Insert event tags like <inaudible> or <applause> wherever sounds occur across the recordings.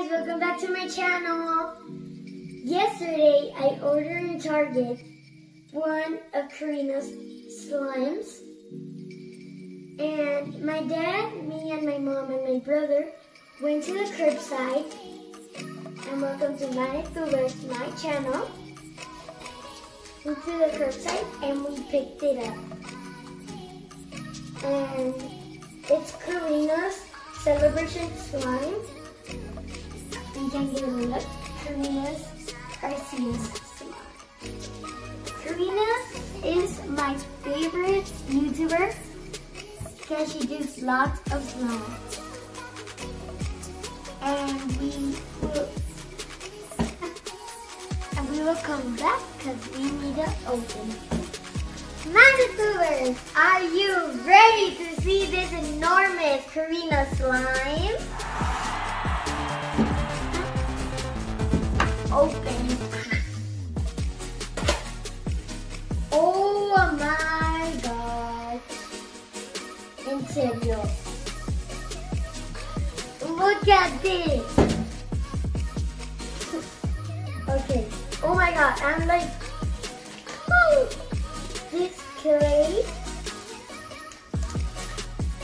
guys, welcome back to my channel. Yesterday I ordered in Target one of Karina's slimes. And my dad, me and my mom and my brother went to the curbside. And welcome to my YouTubers, my channel. Went to the curbside and we picked it up. And it's Karina's celebration slime. Look. Karina's Garcia's slime. Karina is my favorite YouTuber because she does lots of slimes. And we will and we will come back because we need to open. Mane Tubers, are you ready to see this enormous Karina slime? Open. Oh my god. En serio. Look at this. Okay. Oh my god. I'm like, oh, this clay.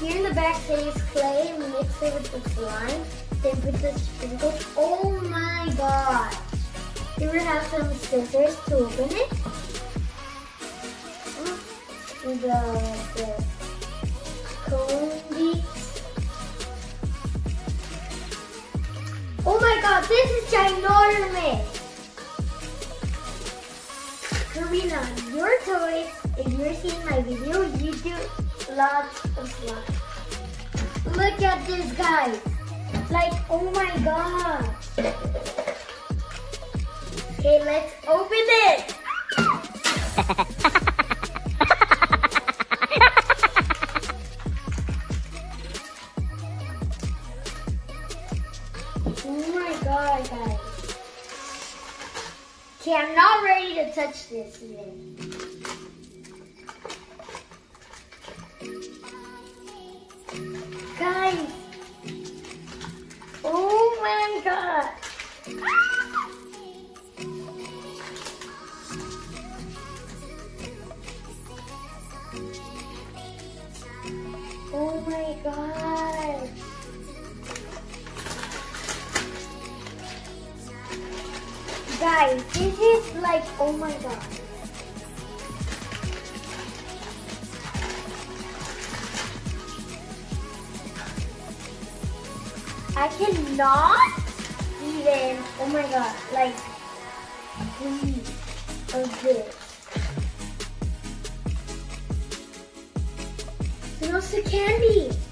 Here in the back says clay and mix it with the slime. Then put the sprinkles. Oh my god. You would have some scissors to open it. The, the cone. Oh my god, this is ginormous! Karina, your toys, if you're seeing my video, you do lots of slime. Look at this, guy! Like, oh my god. Okay, let's open it. <laughs> oh my god, guys. Okay, I'm not ready to touch this yet. Guys. Oh my god. Like, oh my god. I cannot even, oh my god, like, breathe of this. Smells the candy.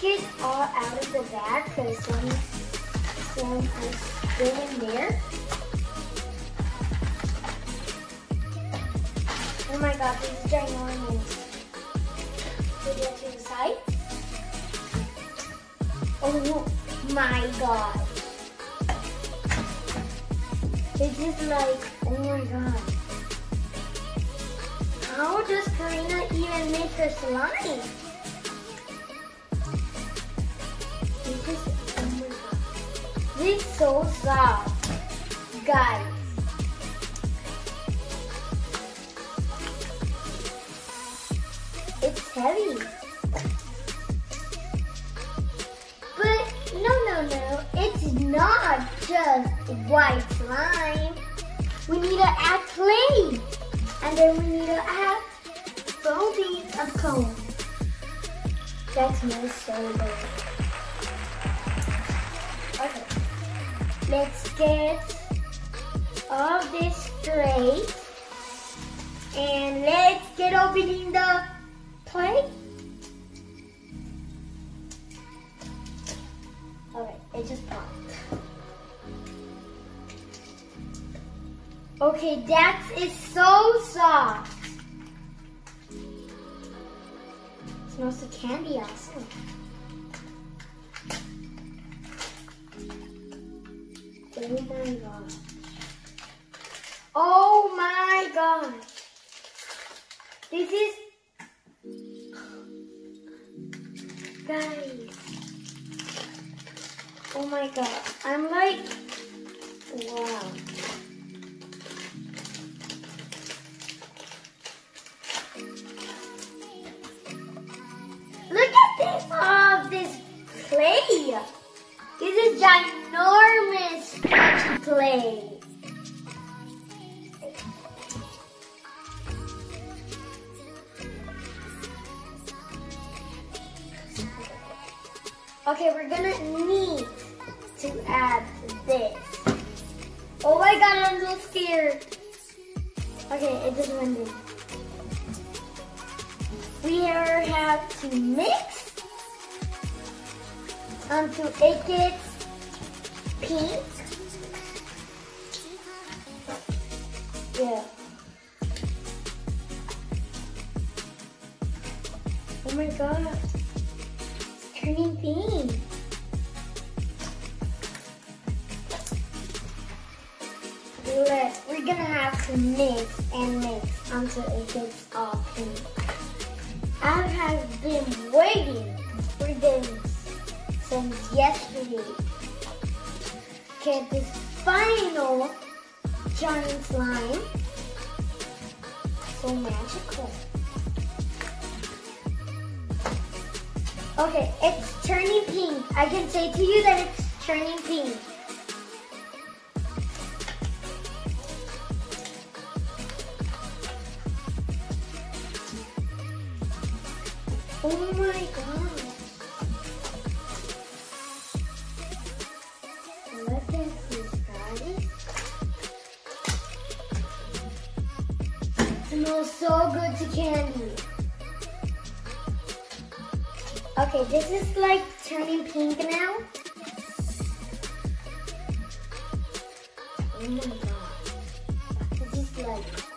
Get all out of the bag because some, some are still in there. Oh my god, this is ginormous. Put it to the side. Oh my god. This is like, oh my god. How does Karina even make her slime? So soft. Guys. It's heavy. But no, no, no. It's not just white slime. We need to add clay. And then we need to add beads of cone. That smells so Let's get all this straight. And let's get opening the play? Alright, it just popped. Okay, that is so soft. It smells like candy also. Oh my god. Oh my god. This is guys. Oh my god. I'm like, wow. Okay, we're gonna need to add this. Oh my god, I'm so scared. Okay, it just went in. We are have to mix until it gets pink. It gets all pink. I have been waiting for this since yesterday. Get this final giant slime. So magical. Okay, it's turning pink. I can say to you that it's turning pink. Oh my god. Smells so good to candy. Okay, this is like turning pink now. Oh my god. This is like...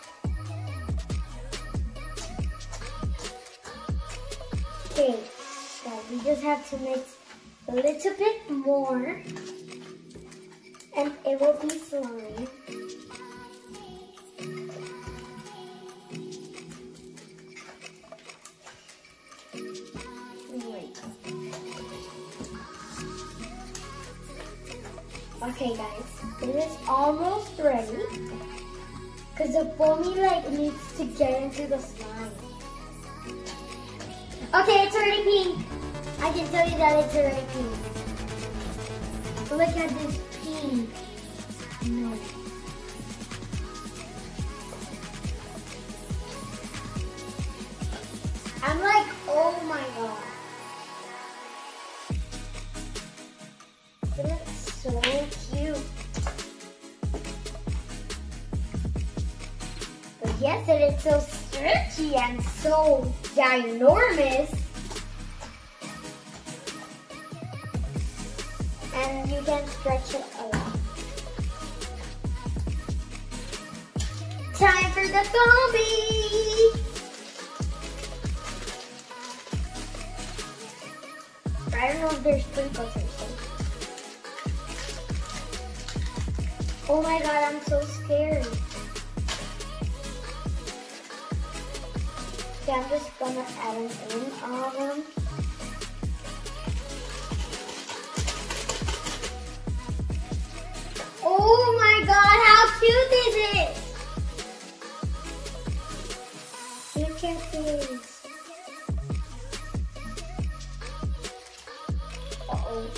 just have to mix a little bit more and it will be slime. Okay guys, it is almost ready. Because the foamy like needs to get into the slime. Okay, it's already pink. I can tell you that it's already pink. Look at this pink. No. I'm like, oh my god. so cute. But yes, it is so stretchy and so ginormous. Stretch it a lot. Time for the zombie! I don't know if there's sprinkles or something. Oh my god, I'm so scared. Okay, I'm just gonna add them in, all of them. This. Uh-oh.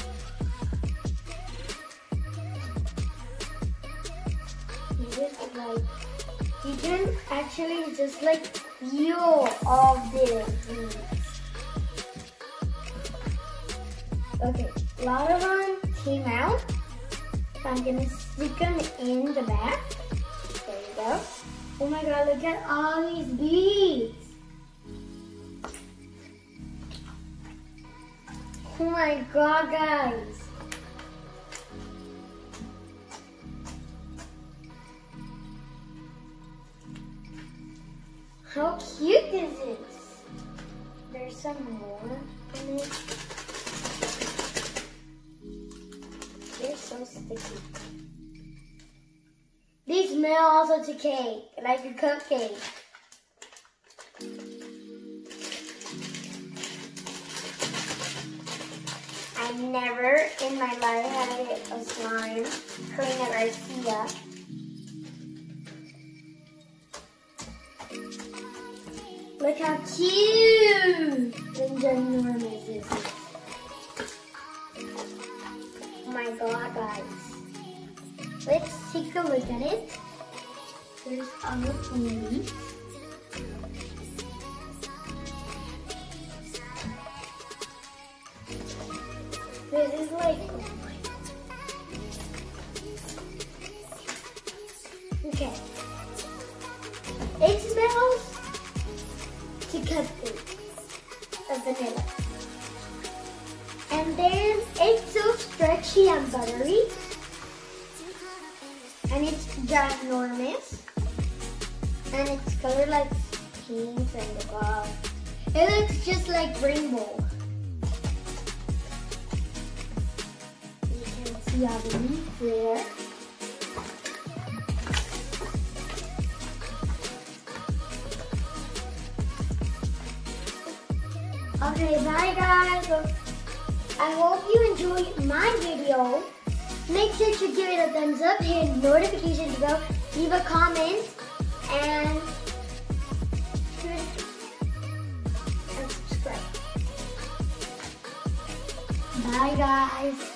like you can actually just like feel all this. Okay, them came out. I'm gonna stick them in the back. There you go. Oh my god, look at all these beads. Oh my god, guys. How cute is this? There's some more in it. They're so sticky. These smell also to cake, like a cupcake. Never in my life had a slime. Karina Garcia. Look how cute and ginormous this is. Oh my god, guys. Let's take a look at it. There's our police. This is like, okay. It smells to cupcake of vanilla. And then it's so stretchy and buttery. And it's ginormous. And it's colored like pink and above. It looks just like rainbow. See all the leaves there. Okay, bye guys. I hope you enjoyed my video. Make sure to give it a thumbs up, hit notifications bell, leave a comment, and subscribe. Bye guys.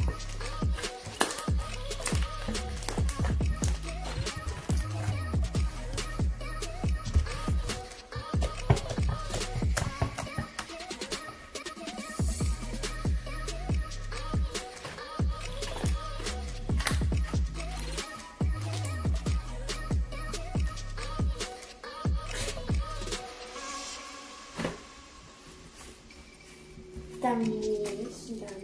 там есть, да.